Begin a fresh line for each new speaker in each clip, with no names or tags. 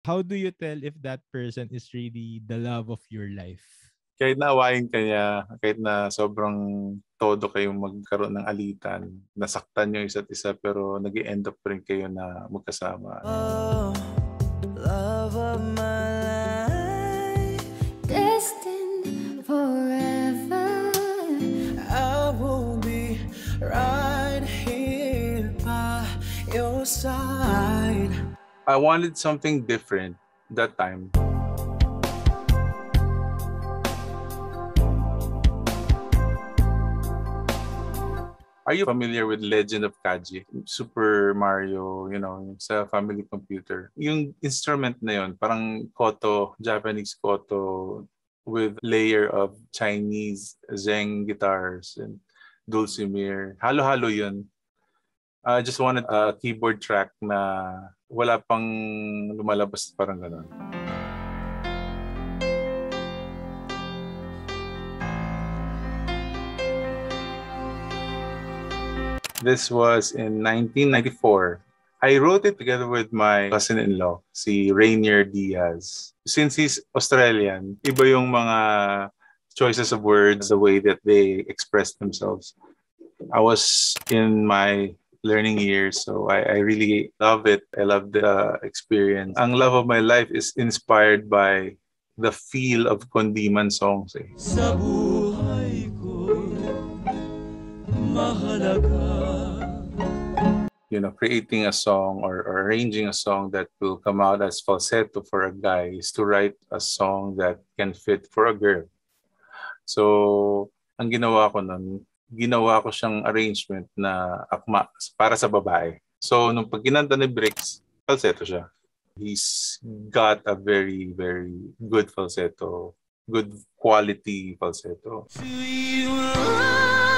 How do you tell if that person is really the love of your life?
Kahit naawain ka niya, kahit na sobrang todo kayong magkaroon ng alitan, nasaktan niyo isa't isa pero nag end up rin kayo na magkasama. Oh, love of my life, destined forever. I will be right here by your side. I wanted something different that time. Are you familiar with Legend of Kaji? Super Mario, you know, sa family computer. Yung instrument na yun, parang koto, Japanese koto with layer of Chinese Zheng guitars and dulcimer. Halo-halo yun. I just wanted a keyboard track na wala pang lumalabas parang ganun. This was in 1994. I wrote it together with my cousin-in-law, si Rainier Diaz. Since he's Australian, iba yung mga choices of words, the way that they express themselves. I was in my learning years, so I, I really love it. I love the experience. Ang love of my life is inspired by the feel of Kondiman songs. Eh. Sa buhay ko, mahalaga you know, creating a song or, or arranging a song that will come out as falsetto for a guy is to write a song that can fit for a girl. So, ang ginawa ko nun, ginawa ko siyang arrangement na akma para sa babae. So, nung pag kinanta ni Bricks, falsetto siya. He's got a very, very good falsetto, good quality falsetto. there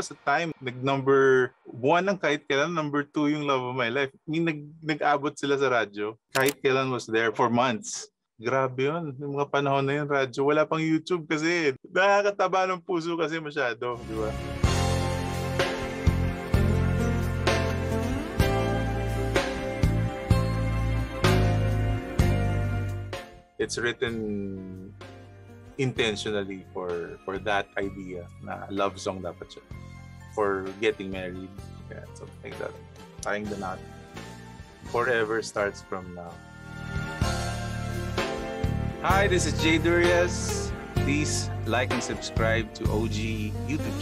was a time, nag-number one ang kahit kailan, number two yung Love of My Life. Yung nag, nag-abot sila sa radyo, kahit kailan was there for months. Grabe yun. Yung mga panahon na yun, radyo. Wala pang YouTube kasi. Nakakataba ng puso kasi masyado. Di ba? It's written intentionally for for that idea na love song dapat siya for getting married. Yeah, something like that. Tying the knot. Forever starts from now. Hi this is Jay Durias. Please like and subscribe to OG YouTube